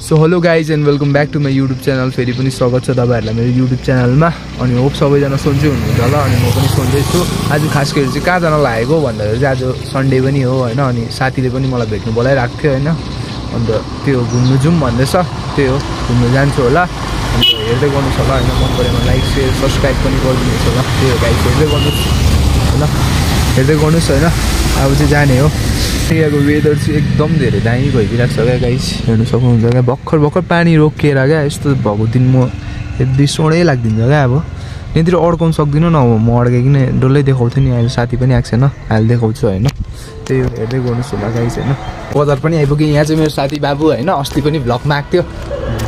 So hello guys and welcome back to my YouTube channel फेरि पनि स्वागत छ तपाईँहरूलाई मेरो युट्युब च्यानलमा अनि होप सबैजना सन्चै हुनुहुन्छ होला अनि म पनि सन्चै छु आज खास गरी चाहिँ कहाँ जान लागेको भन्दाखेरि चाहिँ आज सन्डे पनि हो होइन अनि साथीले पनि मलाई भेट्नु बोलाइरहेको थियो होइन अन्त त्यो घुम्नु जाउँ भन्दैछ त्यही हो घुम्नु जान्छु होला अन्त हेर्दै गर्नुहोस् होला होइन मन परेमा लाइक सेयर सब्सक्राइब पनि गरिदिनुहोस् होला त्यो गाइड हेर्दै गर्नुहोस् होइन हेर्दै गर्नुहोस् होइन अब चाहिँ जाने हो यहाँको वेदर चाहिँ एकदम धेरै दामी भइदिइरहेको छ क्या गाइस हेर्नु सक्नुहुन्छ क्या? भर्खर भर्खर पानी रोकिएर क्या? यस्तो भएको दिन म यदि सोडै लाग्दिन्छ क्या अब। यहाँतिर अड्काउनु सक्दिनँ न म अड्काइकन डल्लै देखाउँथेँ नि अहिले साथी पनि आएको छैन। अहिले देखाउँछु होइन। त्यही हेर्दै गर्नुहोस् होला गाइस होइन। बजार पनि आइपुग्यो यहाँ चाहिँ मेरो साथी बाबु होइन? अस्ति पनि भ्लगमा आएको थियो।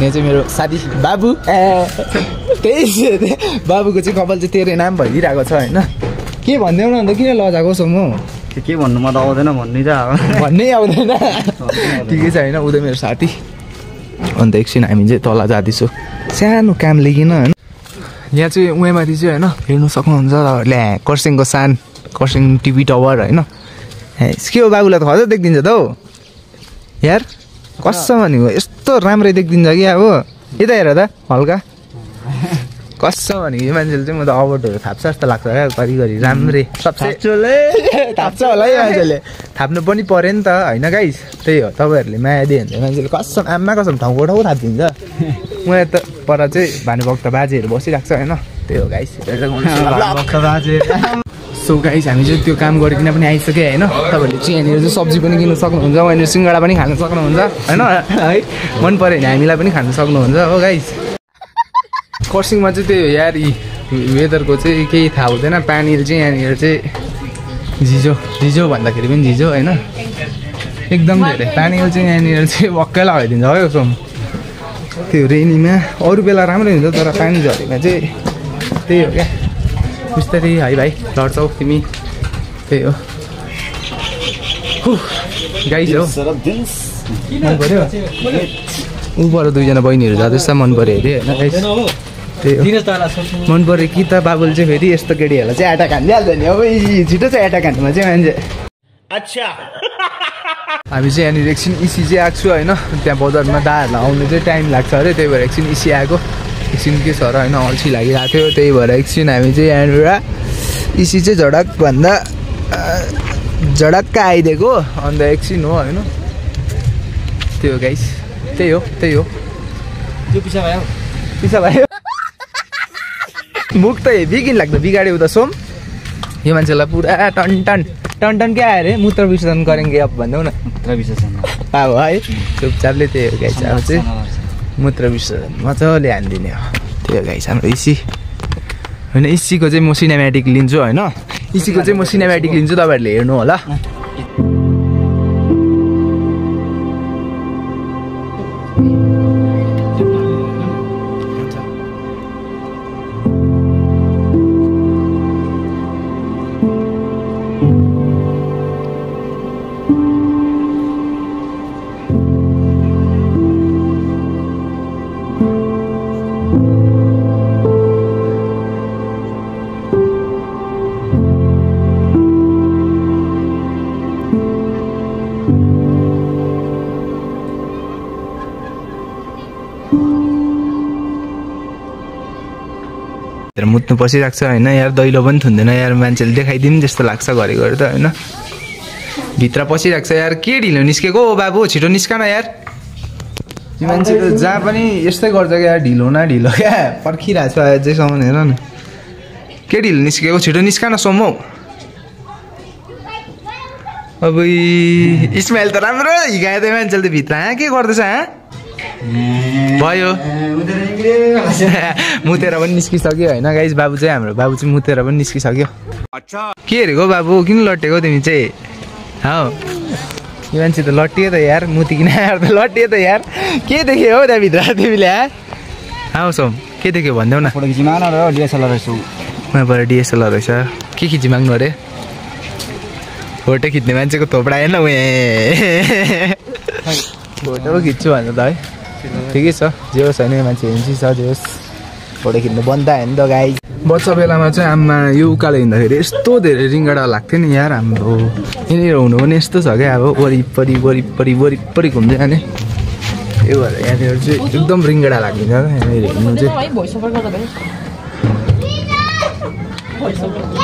यहाँ चाहिँ मेरो साथी बाबु। ए त्यही बाबुको चाहिँ कपाल चाहिँ तेरो नाम भइदिइरहेको छ होइन? के भनिदेऊ न अन्त किन लजाएको छौ म? के भन्नु? म त आउँदैन भन्ने त भन्नै आउँदैन। ठिकै छ होइन उता मेरो साथी। अन्त एकछिन हामी चाहिँ तल जाँदैछौँ। सानो काम लिइकन होइन। यहाँ चाहिँ उयोमाथि चाहिँ होइन हेर्नु सक्नुहुन्छ तपाईँहरूले यहाँ खरसाङको सान खरसाङ टिभी टावर होइन। के हो बाबुलाई त खजर देखिदिन्छ त हौ। यार कसम भनेको यस्तो राम्रै देखिदिन्छ कि अब। यता हेर त हल्का। कसम भनेको यो मान्छेले चाहिँ म त अवार्डहरू थाप्छ जस्तो लाग्छ क्या घरिघरि राम्रै। सबसे थाप्छ होला है मान्छेले। थाप्नु पनि पऱ्यो नि त होइन गाइस त्यही हो तपाईँहरूले माया दियो भने मान्छेले कसम आमा कसम ठाउँको ठाउँ थापिदिन्छ। उहाँ त पर चाहिँ भानुभक्त बाजेहरू बसिरहेको छ होइन? त्यही हो गाइस सो गाइस हामी चाहिँ त्यो काम गरिकन पनि आइसक्यो होइन? तपाईँहरूले चाहिँ यहाँनिर चाहिँ सब्जी पनि किन्नु सक्नुहुन्छ वहाँनिर सिङ्गडा पनि खानु सक्नुहुन्छ होइन? है? मन पऱ्यो भने हामीलाई पनि खानु सक्नुहुन्छ हो गाइस खरसिङमा चाहिँ त्यही हो यार वेदरको चाहिँ केही थाहा हुँदैन। पानी चाहिँ यहाँनिर चाहिँ झिजो झिजो भन्दाखेरि पनि झिजो होइन। एकदम धेरै। पानी चाहिँ यहाँनिर चाहिँ भक्कै लगाइदिन्छ है उसो त्यो रेनीमा अरू बेला राम्रै हुन्छ तर पानी झरीमा चाहिँ त्यही हो क्या। बिस्तारै है भाइ लड्छौ तिमी। त्यही हो। गाई हो। मन पऱ्यो ऊबाट दुईजना बहिनीहरू जाँदैछ मन पऱ्यो अरे होइन त्यही हो। मन पऱ्यो कि त बाबुले चाहिँ फेरि यस्तो केटीहरूलाई चाहिँ एटाक हानिदिइहाल्छ नि। अब छिटो चाहिँ एटाक हान्नुमा चाहिँ मान्छे। अच्छा। हामी चाहिँ यहाँनिर एकछिन इसी चाहिँ आएको छु होइन। त्यहाँ बजारमा दाहरूलाई आउनु चाहिँ टाइम लाग्छ अरे त्यही भएर एकछिन इसी आएको। एकछिन के छ र होइन अल्छी लागिरहेको थियो। त्यही भएर एकछिन हामी चाहिँ यहाँनिर इसी चाहिँ झडकभन्दा झडक्क आइदिएको। अन्त एकछिन हो होइन। त्यही हो गाइस त्यही हो त्यही हो। त्यो पिसा भयो पिसा भयो मुख त हेभी किन लाग्दो बिगाड्यो त सोम। यो मान्छेलाई पुरा टन टन टन टन क्या आयो अरे? मूत्र विसर्जन गरेंगे अब भनिदेऊ न तर विशेषण अब है चुपचापले त्यही हो गाइस अब चाहिँ मूत्र विसर्जन मजाले हानिदिने हो। त्यही हो गाइस हाम्रो इसी। होइन इसीको चाहिँ म सिनेमेटिक लिन्छु होइन? इसीको चाहिँ म सिनेमेटिक लिन्छु तपाईँहरूले हेर्नु होला। मुत्नु पसिरहेको छ होइन? यार दैलो पनि थुन्दैन यार मान्छेले देखाइदिउँ जस्तो लाग्छ घरिघरि त होइन? भित्र पसिरहेको छ यार। के ढिलो निस्केको? हो बाबु छिटो निस्कन यार। यो मान्छे त जहाँ पनि यस्तै गर्छ क्या ढिलो न ढिलो क्या? पर्खिरहेको छु अझैसम्म हेर न। के ढिलो निस्केको? छिटो निस्कन सोमौ। अब यी स्मेल त राम्रो। हिँगायो त मान्छेले त भित्र। हाँ के गर्दैछ हाँ? भयो। मुतेर पनि निस्किसक्यो होइन गाइस बाबु चाहिँ हाम्रो बाबु चाहिँ मुतेर पनि निस्किसक्यो। के हेरेको बाबु? किन लटेको तिमी चाहिँ? हौ। यो मान्छे त लट्टियो त यार मुतिकिन आएर त लट्टियो त यार। के देख्यो हौ त्यहाँभित्र तिमीले हा? हौ सोम के देख्यो भनिदेऊ न। उहाँबाट डिएसएलआर रहेछ। के खिची माग्नु अरे? फोटो खिच्ने मान्छेको थोपडा हेर्न उयो फोटो खिच्छु भन्नु त है। ठिकै छ जे होस् होइन मान्छे हिँड्छ छ जे होस् फोटो खिच्नु बन्द होइन त गाई बच्चा बेलामा चाहिँ आमा यो उकालो हिँड्दाखेरि यस्तो धेरै रिङ्गडा लाग्थ्यो नि यार हाम्रो। यहाँनिर हुनु पनि यस्तो छ क्या अब वरिपरि वरिपरि वरिपरि घुम्दै जाने। त्यही भएर यहाँनिर चाहिँ एकदम रिङ्गडा लाग्दैन यहाँनिर हेर्नु चाहिँ।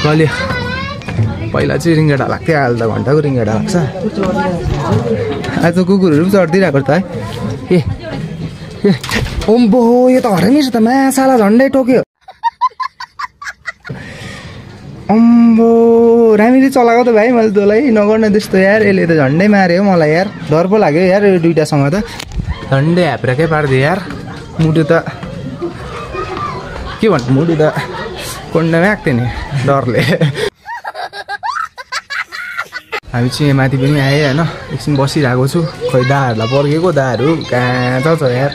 कहिले? पहिला चाहिँ रिङ्गडा लाग्थ्यो अहिले त घन्टाको रिङ्गडा लाग्छ। आज कुकुरहरू पनि चढिदिइरहेको त है। ए ओम्बो यो त हरामी छ त मासाला झन्डै टोक्यो। अम्बो राम्ररी चलाएको त भाइ मैले तँलाई नगर्ने त्यस्तो यार यसले त झन्डै माऱ्यो मलाई यार डर पो लाग्यो यार यो दुइटासँग त। झन्डै ह्याप्राकै पारिदियो यार मुटु त। के भन्नु मुटु त कोन्डामै आएको नि डरले। हामी चाहिँ माथि पनि आएँ होइन एकछिन बसिरहेको छु। खै दाहरूलाई पर्खेको दाहरू कहाँ छ यार?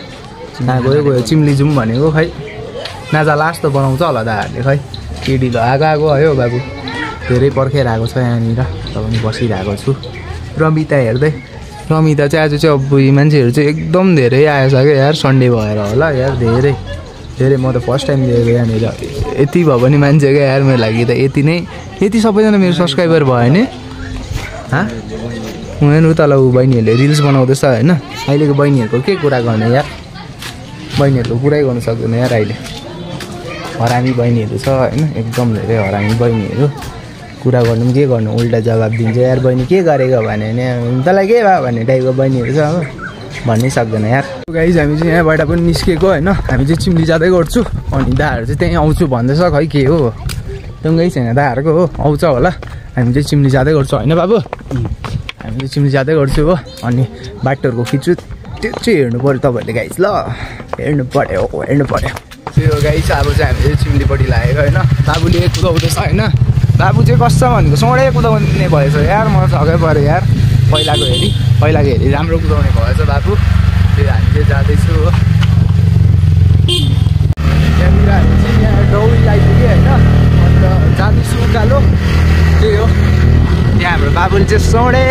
कहाँ गयो गयो चिम्ली जाउँ भनेको खै। नाजा लास्ट त बनाउँछ होला दाहरूले खै। केडी ल आएको आएको है हौ बाबु। धेरै पर्खेर आएको छ यहाँनिर। त पनि बसिरहेको छु। रमिता हेर्दै। रमिता चाहिँ आज चाहिँ अब मान्छेहरू चाहिँ एकदम धेरै आएछ क्या यार। सन्डे भएर होला यार धेरै। धेरै म त फर्स्ट टाइम देखेको यहाँनिर। यति भयो भने मान्छे क्या यार मेरो लागि त यति नै। यति सबैजना मेरो सब्सक्राइबर भयो भने हाँ? उनीहरू तल ऊ बहिनीहरूले रिल्स बनाउँदैछ होइन। अहिलेको बहिनीहरूको के कुरा गर्ने यार? बहिनीहरूको कुरै गर्नु सक्दैन यार अहिले। हरामी बहिनीहरू छ होइन एकदम धेरै हरामी बहिनीहरू। कुरा गर्नु पनि के गर्नु उल्टा जवाब दिन्छ। यार बहिनी के गरेको भने तँलाई के भयो भन्ने टाइपको बहिनीहरू छ हो भन्नै सक्दैन यार। गाइज हामी चाहिँ यहाँबाट पनि निस्केको होइन। हामी चाहिँ चिम्ली जाँदै गर्छु। अनि दाहरू चाहिँ त्यहीँ आउँछु भन्दैछ खै के हो? टुङ्गै छैन दाहरूको हो। आउँछ होला। हामी चाहिँ चिम्ली जाँदै गर्छौँ। होइन बाबु? हामी चाहिँ चिम्ली जाँदै गर्छु हो। अनि बाटोहरूको खिच्छु त्यो चाहिँ हेर्नु पऱ्यो तपाईँहरूले गाइज ल। हेर्नु पऱ्यो हेर्नु पऱ्यो त्यो गाइज अब चाहिँ हामी चाहिँ चिम्लीपट्टि लागेको होइन? बाबुले कुदाउँदैछ होइन? बाबु चाहिँ कस्तो भनेको सोडै कुदाउने भएछ यार म छक्कै पऱ्यो यार। पहिलाको हेरी पहिलाको हेरी राम्रो कुदाउने भएछ बाबु। त्यो हामी चाहिँ जाँदैछु हो। यहाँनिर हामी चाहिँ यहाँ डौरी आइपुग्यो होइन? अन्त जाँदैछु उकालो। त्यही हो। त्यहाँ हाम्रो बाबुले चाहिँ सोडे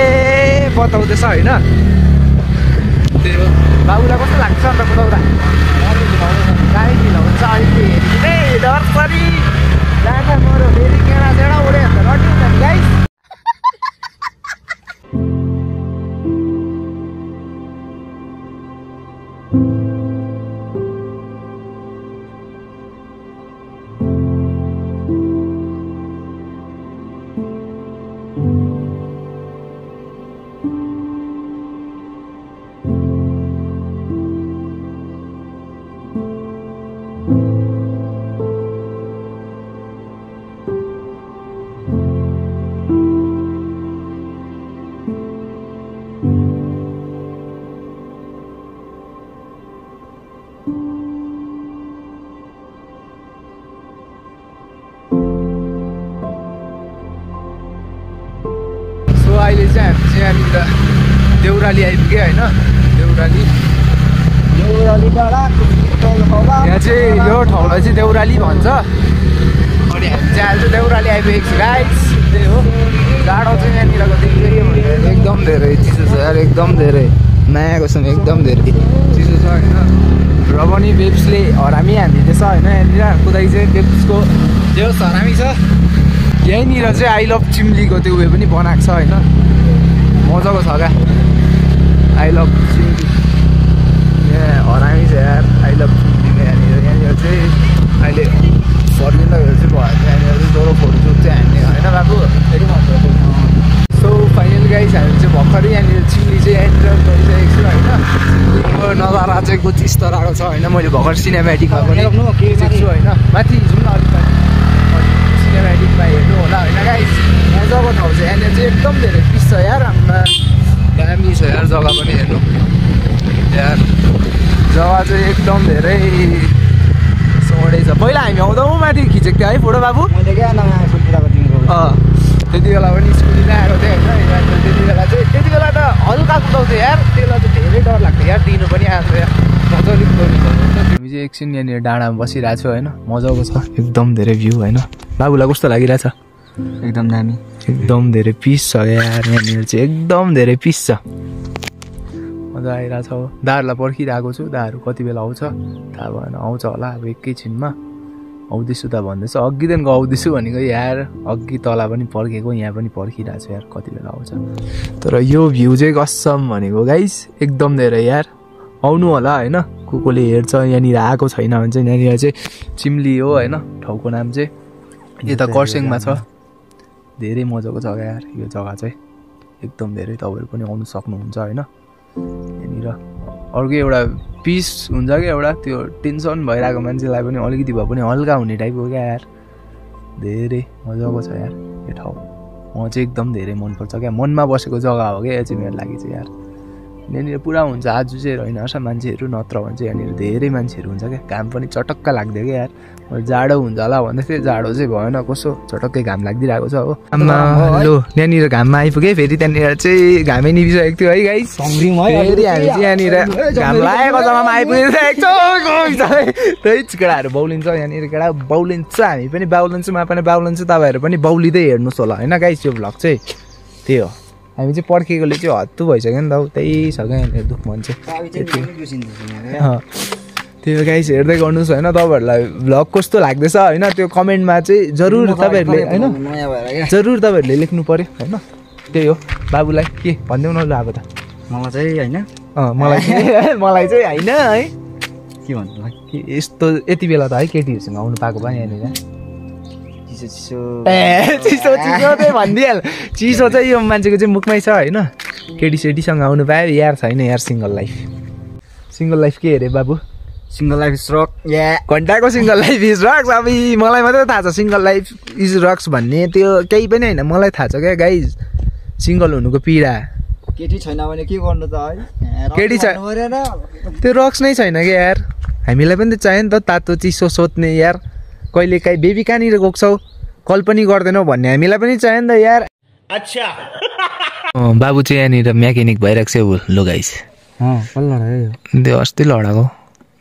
बताउँदैछ होइन? त्यही हो बाबुलाई कस्तो लाग्छ अन्त कुदाउँदा गाडी ढिलाउँछ अहिले परी जाँदा मऱ्यो फेरि केडा सेडा उड्यो अन्त रड्यो नि गाई देउराली आइपुग्यो होइन? देउराली यहाँ चाहिँ यो ठाउँलाई चाहिँ देउराली भन्छ। अनि हामी चाहिँ अहिले देउराली आइपुगेको छु गाइस त्यही हो। जाडो चाहिँ यहाँनिरको भने एकदम धेरै चिसो छ। एकदम धेरै। मायाको छ एकदम धेरै चिसो छ होइन? र पनि वेब्सले हरामी हानिदिँदैछ होइन? यहाँनिर कुदाइ चाहिँ वेब्सको जे होस् हरामी छ। यहीँनिर चाहिँ आई लभ चिम्लीको त्यो उयो पनि बनाएको छ होइन? मजाको छ क्या आई लभ चिम्ली यहाँ हरामी छ यार आई लभ चिम्लीको यहाँनिर यहाँनिर चाहिँ अहिले फर्किँदाखेरि चाहिँ भयो यहाँनिर चाहिँ ज्वरो फोटो चाहिँ हान्ने होइन बाबु? फेरि सो फाइनल गाइस हामी चाहिँ भर्खरै यहाँनिर चिम्ली चाहिँ एन्टर गरिसकेको छु होइन नजारा चाहिँ कुछ स्तरको छ होइन मैले भर्खर सिनेमेटिकमा पनि खिचेको छु होइन माथि जाउँ न? अलिक सिनेमेटिकमा हेर्नु होला होइन गाइस मजाको ठाउँ छ यहाँनिर चाहिँ एकदम धेरै पिस छ यार आम्मा दामी छ यार जग्गा पनि हेर्नु यार जग्गा चाहिँ एकदम धेरै सोडै छ पहिला हामी आउँदा माथि खिचेको थियो है फोटो बाबु मैले क्या नयाँ कुराको तिमीको अँ त्यति बेला पनि स्कुटीमै आएको थियो होइन त्यति बेला चाहिँ त्यति बेला त हल्का कुदाउँथ्यो यार त्यति बेला चाहिँ धेरै डर लाग्थ्यो यार दिनु पनि आएको थियो यार मजाले कुदाउनु हामी चाहिँ एकछिन यहाँनिर डाँडामा बसिरहेको छु होइन मजाको छ एकदम धेरै भ्यू होइन बाबुलाई कस्तो लागिरहेछ एकदम दामी एकदम धेरै पिस छ यार यहाँनिर चाहिँ एकदम धेरै पिस छ। मजा आइरहेछ हो। दाहरूलाई पर्खिरहेको छु दाहरू कति बेला आउँछ? थाहा भएन आउँछ होला अब एकैछिनमा। आउँदैछु त भन्दैछ अघिदेखिको आउँदैछु भनेको यार अघि तल पनि पर्खेको यहाँ पनि पर्खिरहेको छु यार कति बेला आउँछ। तर यो भ्यू चाहिँ कसम भनेको गाइस एकदम धेरै यार। आउनु होला होइन को कोले हेर्छ यहाँनिर आएको छैन भने चाहिँ यहाँनिर चाहिँ चिम्ली हो होइन ठाउँको नाम चाहिँ। यता कर्सियङमा छ। धेरै मजाको जग्गा यार। यो जग्गा चाहिँ एकदम धेरै तपाईँहरू पनि आउनु सक्नुहुन्छ होइन? यहाँनिर अर्को एउटा पिस हुन्छ क्या एउटा त्यो टेन्सन भइरहेको मान्छेलाई पनि अलिकति भए पनि हल्का हुने टाइपको क्या यार। धेरै मजाको छ यार यो ठाउँ। म चाहिँ एकदम धेरै मनपर्छ क्या। मनमा बसेको जग्गा हो क्या यो चाहिँ मेरो लागि चाहिँ यार। यहाँनिर पुरा हुन्छ आज चाहिँ होइन हर्ष मान्छेहरू नत्र भने चाहिँ यहाँनिर धेरै मान्छेहरू हुन्छ क्या घाम पनि चटक्क लाग्यो क्या यार मैले जाडो हुन्छ होला भन्दै थिएँ जाडो चाहिँ भएन कसो चटक्कै घाम लागिदिरहेको छ हो आम्मा लो यहाँनिर घाममा आइपुगेँ फेरि त्यहाँनिर चाहिँ घामै निभिसकेको थियो है गाइस सङ्ग्रिम फेरि हामी चाहिँ यहाँनिर घाम लागेको जग्गामा आइपुगिसकेको छौँ त्यही केटाहरू बाउलिन्छ यहाँनिर केटा बाउलिन्छ हामी पनि बाउलिन्छ मा पनि बाउलिन्छ तपाईँहरू पनि बाउलिँदै हेर्नुहोस् होला होइन गाइस यो भ्लग चाहिँ त्यही हो हामी चाहिँ पर्खेकोले चाहिँ हत्तु भइसक्यो नि त हौ त्यही छ क्या यहाँनिर दुःख मन चाहिँ। त्यो गाइस हेर्दै गर्नुहोस् होइन तपाईँहरूलाई भ्लग कस्तो लाग्दैछ होइन त्यो कमेन्टमा चाहिँ जरुर तपाईँहरूले होइन जरुर तपाईँहरूले लेख्नु पऱ्यो होइन। त्यही हो बाबुलाई के भनिदेऊ न ल अब त? मलाई चाहिँ होइन। मलाई चाहिँ मलाई चाहिँ होइन है। के भन्नु यस्तो यति बेला त है केटीहरूसँग आउनु पाएको भए यहाँनिर। चिसो। चिसो ए चिसो चिसो चाहिँ भनिदिइहाल। चिसो चाहिँ यो मान्छेको चाहिँ मुखमै छ होइन? केटी सेटीसँग आउनु पायो यार छैन यार सिङ्गल लाइफ। सिङ्गल लाइफ के अरे बाबु? सिङ्गल लाइफ स्ट्रक या। घन्टाको सिङ्गल लाइफ इज रक्स अब मलाई मात्रै थाहा छ सिङ्गल लाइफ इज रक्स भन्ने। त्यो केही पनि होइन मलाई थाहा छ क्या गाइज सिङ्गल हुनुको पीडा। केटी छैन भने के गर्नु त है? केटी छ- त्यो रक्स नै छैन क्या यार। हामीलाई पनि त चाहियो नि त तातो चिसो सोध्ने यार। कहिले काहीँ बेबी कहाँनिर गएको छौ? कल पनि गर्दैनौ भन्ने। हामीलाई पनि चाहियो नि त यार। अच्छा। बाबु चाहिँ यहाँनिर मेकानिक भइरहेको छ ऊ लो गाइस। त्यो अस्ति लडाएको।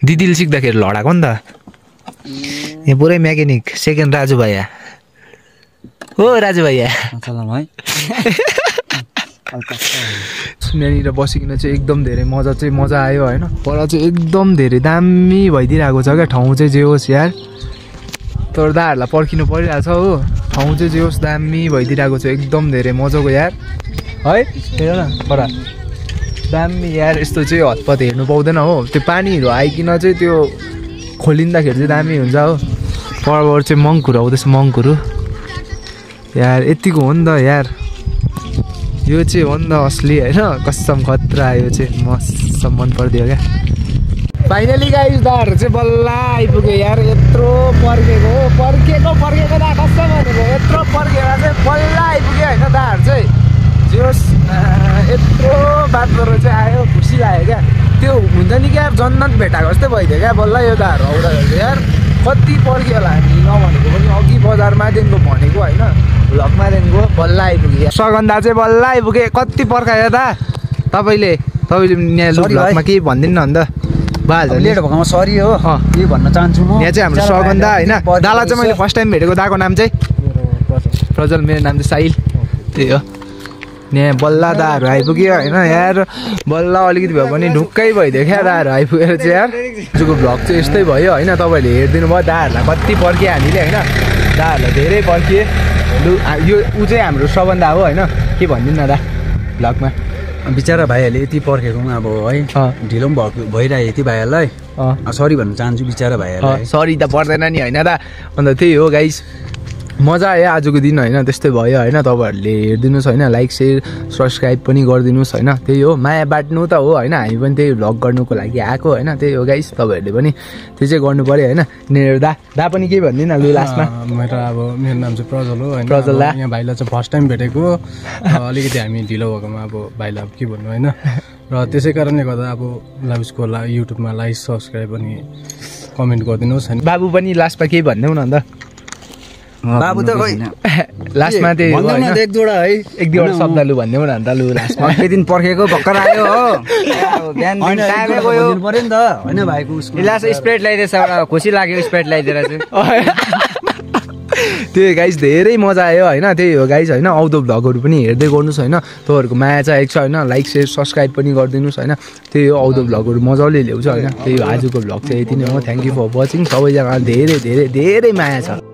दिदीले सिक्दाखेरि लडाएको नि त। यहाँ पुरै मेकानिक सेकेन्ड राजु भैया। हो राजु है यहाँनिर बसिकन चाहिँ एकदम धेरै मजा चाहिँ मजा आयो होइन? पर चाहिँ एकदम धेरै दामी भइदिइरहेको छ क्या ठाउँ चाहिँ जे होस् यार। तर दाहरूलाई पर्खिनु परिरहेको छ हो ठाउँ चाहिँ जे होस् दामी भइदिइरहेको छ एकदम धेरै मजाको यार। है हेर न पर। दामी यार यस्तो चाहिँ हतपत हेर्नु पाउँदैन हो। त्यो पानीहरू आइकन चाहिँ त्यो खोलिँदाखेरि चाहिँ दामी हुन्छ हो। परबाट चाहिँ मङ्कहरू आउँदैछ मङ्कहरू यार यतिको हो नि त यार। यो चाहिँ हो नि त असली होइन? कसम खतरा यो चाहिँ मस्त मन परिदियो क्या। फाइनली गाइस दाहरू चाहिँ बल्ल आइपुग्यो यार यत्रो पर्खेको हो पर्खेको पर्खेको दा कसम भनेको यत्रो पर्खेर चाहिँ बल्ल आइपुग्यो होइन दाहरू चाहिँ जोस् यत्रो बाटोबाट चाहिँ आयो खुसी लाग्यो क्या त्यो हुन्छ नि क्या जन्नत भेटाएको जस्तै भइदियो क्या बल्ल यो दाहरू आउँदाखेरि चाहिँ यार कति पर्ख्यो होला हामी नभनेको पनि अघि बजारमादेखिको भनेको होइन भ्लगमादेखिको बल्ल आइपुग्यो सगन्धा चाहिँ बल्ल आइपुग्यो कति पर्खायो दा तपाईँले तपाईँले यहाँ। भ्लगमा केही भनिदिनु न अन्त भइहाल्छ नि। लेट भएकोमा सरी हो। के भन्न चाहन्छु म। यहाँ चाहिँ हाम्रो सगन्धा होइन? दालाई चाहिँ मैले फर्स्ट टाइम भेटेको दाको नाम चाहिँ? प्रजल मेरो नाम चाहिँ साहिल। त्यही हो। यहाँ बल्ल दाहरू आइपुग्यो होइन? यार बल्ल अलिकति भए पनि ढुक्कै भइदियो क्या दाहरू आइपुगेर चाहिँ यार। आजको भ्लग चाहिँ यस्तै भयो होइन? तपाईँहरूले हेरिदिनु भयो दाहरूलाई कति पर्खियो हामीले होइन? दाहरूलाई धेरै पर्खिए लु यो ऊ चाहिँ हाम्रो सबभन्दा हो होइन? के भनिदिनु न दा भ्लगमा बिचरा भाइहरूले यति पर्खेकोमा अब है। ढिलो पनि भएको भइरहेको यति भाइहरूलाई। सरी भन्न चाहन्छु बिचरा भाइहरूलाई। सरी त पर्दैन नि होइन दा। अन्त त्यही हो गाइस मजा आयो आजको दिन होइन? त्यस्तै भयो होइन? तपाईँहरूले हेरिदिनुहोस् होइन? लाइक सेयर सब्सक्राइब पनि गरिदिनुहोस् होइन? त्यही हो। माया बाँड्नु त हो होइन? हामी पनि त्यही भ्लग गर्नुको लागि आएको होइन? त्यही हो गाइस तपाईँहरूले पनि त्यो चाहिँ गर्नु पऱ्यो होइन? मेरो दा दा पनि केही भनिदिनु लु लास्टमा मेरो अब मेरो नाम चाहिँ प्रजल हो होइन? प्रजल दा। यहाँ भाइलाई चाहिँ फर्स्ट टाइम भेटेको। अलिकति हामी ढिलो भएकोमा अब भाइलाई अब के भन्नु होइन? र त्यसै कारणले गर्दा अब लाइभ्सको ला युट्युबमा लाइक सब्सक्राइब अनि कमेन्ट गरिदिनुहोस् होइन? बाबु पनि लास्टमा केही भनिदेऊ न अन्त। बाबु त खोइ। लास्टमा त्यही हो भन्दैन होइन? त एक दुईवटा है। एक दुईवटा शब्द लु भनिदेऊ न अन्त लु लास्टमा। अर्कै दिन पर्खेको भर्खर आयो हो। बिहान गयो। पऱ्यो नि त। होइन भाइको उसको लास्ट स्प्रेड लगाइदिएछ। एउटा खुसी लाग्यो स्प्रेड लगाइदिएर चाहिँ। त्यही गाइस धेरै मजा आयो होइन। त्यही हो गाइस होइन। आउँदो भ्लगहरू पनि हेर्दै गर्नुहोस् होइन। तपाईँहरूको माया चाहिएको छ होइन। लाइक सेयर सब्सक्राइब पनि गरिदिनुहोस् होइन। त्यही हो आउँदो भ्लगहरू मजाले ल्याउँछ होइन। त्यही हो आजको भ्लग चाहिँ यति नै हो। थ्याङ्क यू फर वाचिङ सबैजना धेरै धेरै धेरै माया छ।